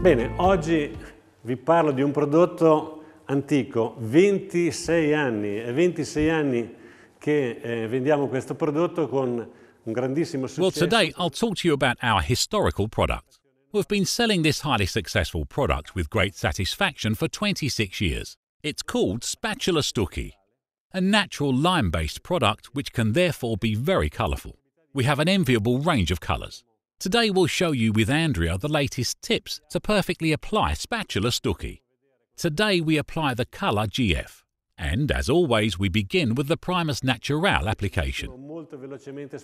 Bene, oggi vi parlo di un prodotto antico, 26 anni, è 26 anni che eh, vendiamo questo prodotto con un grandissimo successo. Well, today I'll talk to you about our historical product. We've been selling this highly successful product with great satisfaction for 26 years. It's called Spatula Stucchi, a natural lime based product which can therefore be very colourful. We have an enviable range of colours. Today we'll show you with Andrea the latest tips to perfectly apply Spatula Stucchi. Today we apply the colour GF. And as always we begin with the Primus Natural application. Molto velocemente.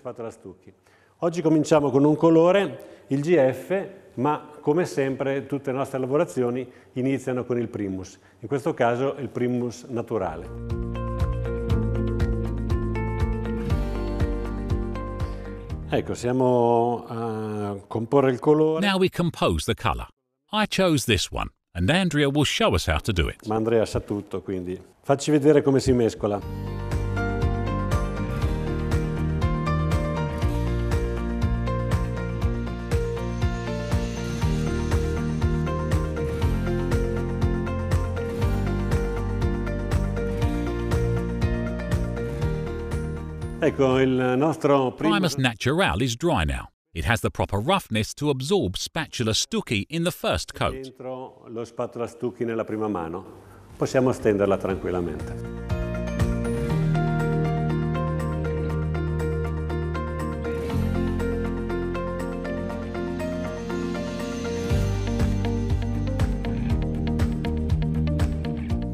Oggi cominciamo con un colore, il GF, ma come sempre tutte le nostre lavorazioni iniziano con il Primus. In questo caso il Primus naturale. Ecco, siamo a comporre il colore. Now we compose the colour. I chose this one, and Andrea will show us how to do it. Ma Andrea sa tutto, quindi facci vedere come si mescola. Primus Natural is dry now. It has the proper roughness to absorb spatula stucchi in the first coat. Dentro lo spatola stucchi nella prima mano. Possiamo stenderla tranquillamente.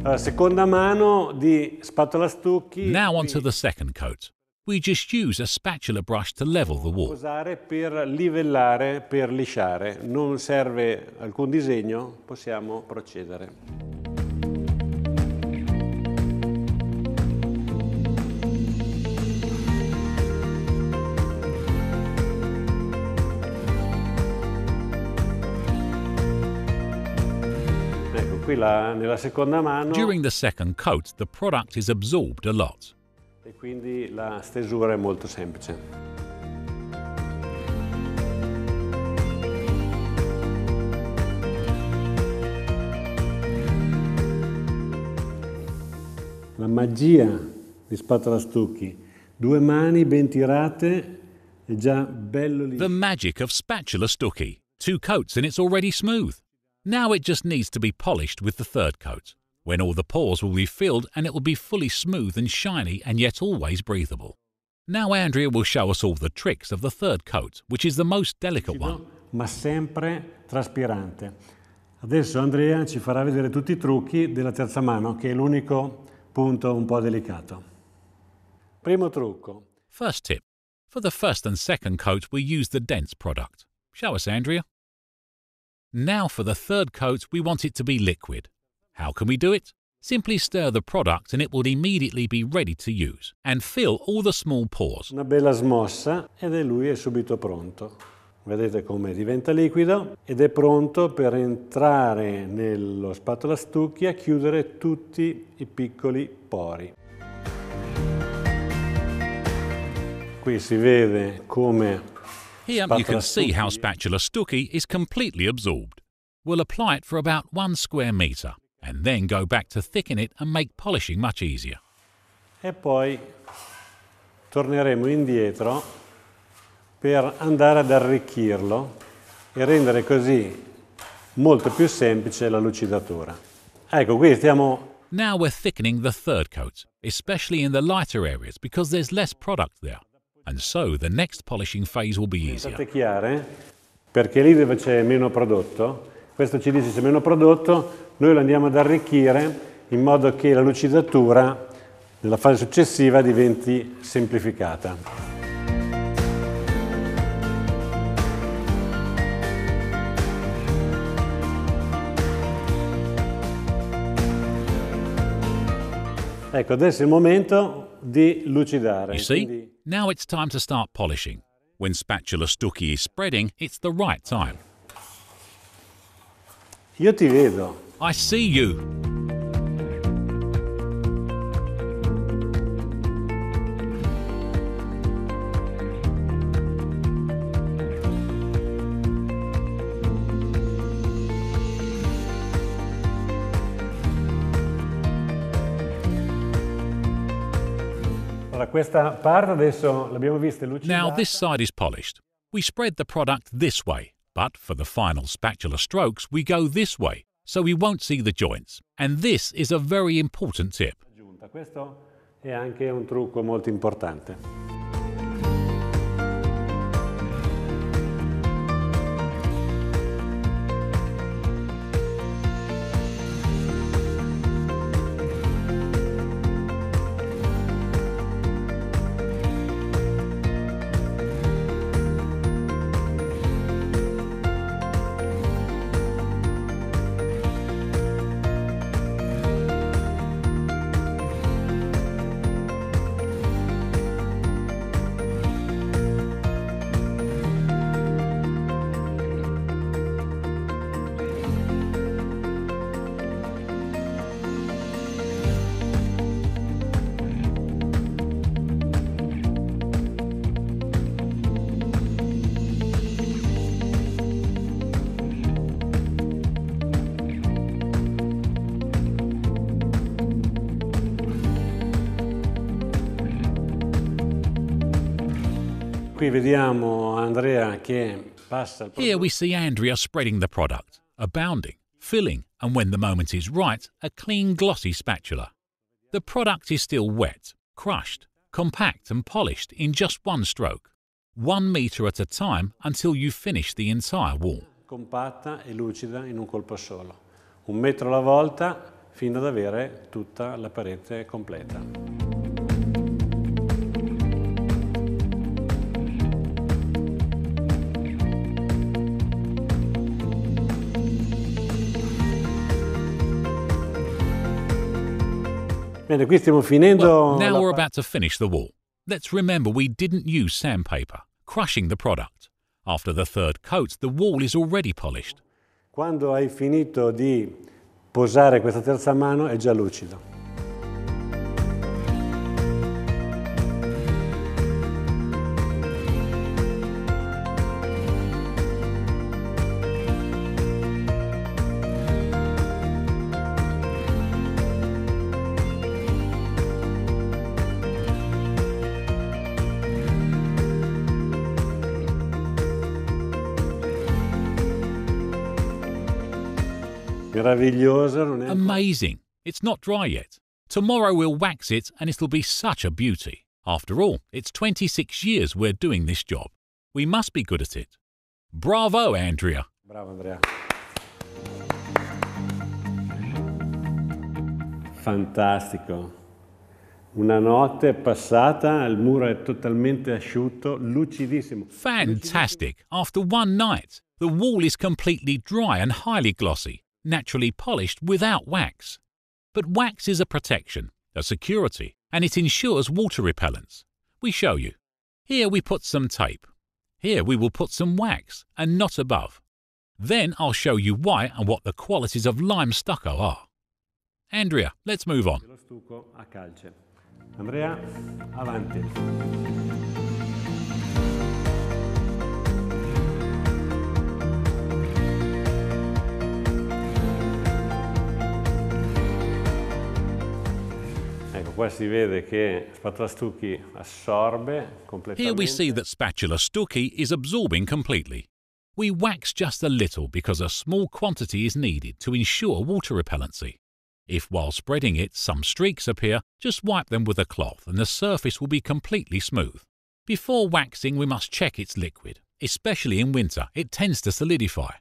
Allora, seconda mano di spatola stucchi. Now onto the second coat. We just use a spatula brush to level the wall. Usare per livellare, per lisciare. Non serve alcun disegno, possiamo procedere. Ecco, qui la- nella seconda mano During the second coat, the product is absorbed a lot. Quindi la stesura è molto semplice. La magia di spatola stucchi, due mani ben tirate e già bello lì. The magic of spatula stucchi. Two coats and it's already smooth. Now it just needs to be polished with the third coat, when all the pores will be filled and it will be fully smooth and shiny and yet always breathable. Now Andrea will show us all the tricks of the third coat, which is the most delicate one. ma sempre traspirante. Adesso Andrea ci farà vedere tutti i trucchi della terza mano, che è l'unico punto un po' delicato. Primo trucco. First tip. For the first and second coat, we use the dense product. Show us, Andrea. Now for the third coat, we want it to be liquid. How can we do it? Simply stir the product and it will immediately be ready to use and fill all the small pores. Una bella smossa ed è lui è subito pronto. Vedete come diventa liquido ed è pronto per entrare nello spatola stucchi a chiudere tutti i piccoli pori. Qui si vede come Here you can see how spatula stucchi is completely absorbed. We'll apply it for about one square metre and then go back to thicken it and make polishing much easier. e poi torneremo indietro per andare ad arricchirlo e rendere così molto più semplice la lucidatura. Ecco, qui stiamo Now we're thickening the third coat, especially in the lighter areas because there's less product there. And so the next polishing phase will be easier. state chiare perché lì dove c'è meno prodotto, questo ci dice c'è meno prodotto, noi lo andiamo ad arricchire in modo che la lucidatura nella fase successiva diventi semplificata. Ecco, adesso è il momento di lucidare. You see? Now it's time to start polishing. When spatula stucchi is spreading, it's the right time. io ti vedo, I see you. Now this side is polished. We spread the product this way, but for the final spatula strokes we go this way, so we won't see the joints. And this is a very important tip. Questo è anche un trucco molto importante. Here we see Andrea spreading the product, abounding, filling, and when the moment is right, a clean glossy spatula. The product is still wet, crushed, compact and polished in just one stroke, one meter at a time until you finish the entire wall. Compatta e lucida in un colpo solo, un metro alla volta fino ad avere tutta la parete completa. Bene, qui stiamo finendo. Well, now we're about to finish the wall. Let's remember we didn't use sandpaper, crushing the product. After the third coat, the wall is already polished. Quando hai finito di posare questa terza mano è già lucido. Non è? Amazing. It's not dry yet. Tomorrow we'll wax it and it'll be such a beauty. After all, it's 26 years we're doing this job. We must be good at it. Bravo, Andrea. Bravo, Andrea. Fantastico. Una notte passata, il muro è totalmente asciutto, lucidissimo. Fantastic. After one night, the wall is completely dry and highly glossy naturally polished without wax. But wax is a protection, a security, and it ensures water repellence. We show you. Here we put some tape. Here we will put some wax, and not above. Then I'll show you why and what the qualities of lime stucco are. Andrea, let's move on. Andrea, avanti. Here we see that spatula Stucchi is absorbing completely. We wax just a little because a small quantity is needed to ensure water repellency. If while spreading it some streaks appear, just wipe them with a cloth and the surface will be completely smooth. Before waxing we must check it's liquid. Especially in winter, it tends to solidify.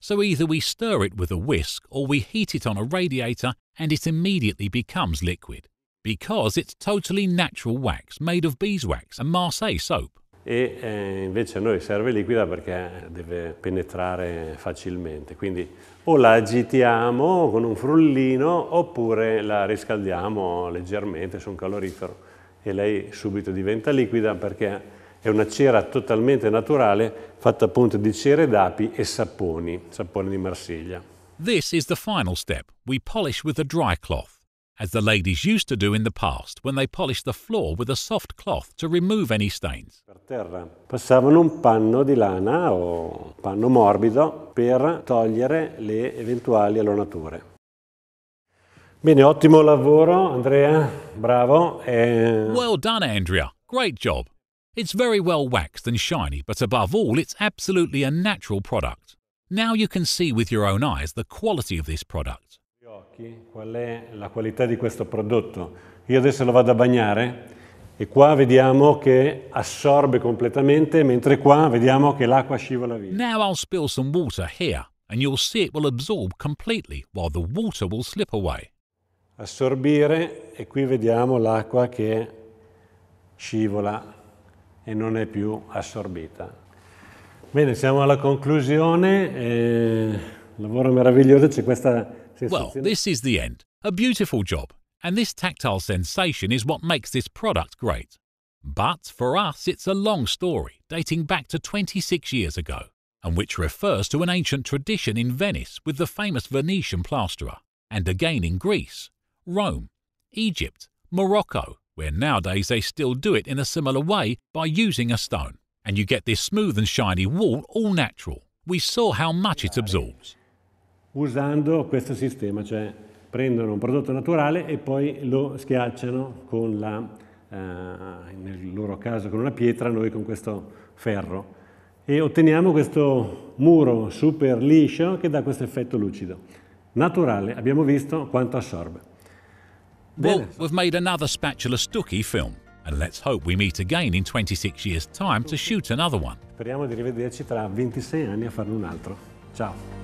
So either we stir it with a whisk or we heat it on a radiator and it immediately becomes liquid because it's totally natural wax made of beeswax and Marseille soap. E eh, invece a noi serve liquida perché deve penetrare facilmente, quindi o la agitiamo con un frullino oppure la riscaldiamo leggermente su un calorifero e lei subito diventa liquida perché è una cera totalmente naturale fatta appunto di cere d'api e saponi, sapone di Marsiglia. This is the final step. We polish with a dry cloth. As the ladies used to do in the past when they polished the floor with a soft cloth to remove any stains. Per terra passavano un panno di lana o panno morbido per togliere le eventuali allonature. Bene, ottimo lavoro Andrea, bravo. Well done, Andrea. Great job. It's very well waxed and shiny, but above all, it's absolutely a natural product. Now you can see with your own eyes the quality of this product. Occhi, qual è la qualità di questo prodotto? Io adesso lo vado a bagnare e qua vediamo che assorbe completamente, mentre qua vediamo che l'acqua scivola via. Now I'll spill some water here, and you'll see it will absorb completely while the water will slip away. Assorbire e qui vediamo l'acqua che scivola e non è più assorbita. Bene, siamo alla conclusione. Eh, lavoro meraviglioso, c'è questa Well, this is the end. A beautiful job. And this tactile sensation is what makes this product great. But for us, it's a long story dating back to 26 years ago, and which refers to an ancient tradition in Venice with the famous Venetian plasterer, and again in Greece, Rome, Egypt, Morocco, where nowadays they still do it in a similar way by using a stone. And you get this smooth and shiny wall all natural. We saw how much it absorbs. Usando questo sistema, cioè prendono un prodotto naturale e poi lo schiacciano con la, eh, nel loro caso con una pietra, noi con questo ferro e otteniamo questo muro super liscio che dà questo effetto lucido. Naturale, abbiamo visto quanto assorbe. Well, we've made another Spatula Stucky film, and let's hope we meet again in 26 years' time to shoot another one. Speriamo di rivederci tra 26 anni a farne un altro. Ciao!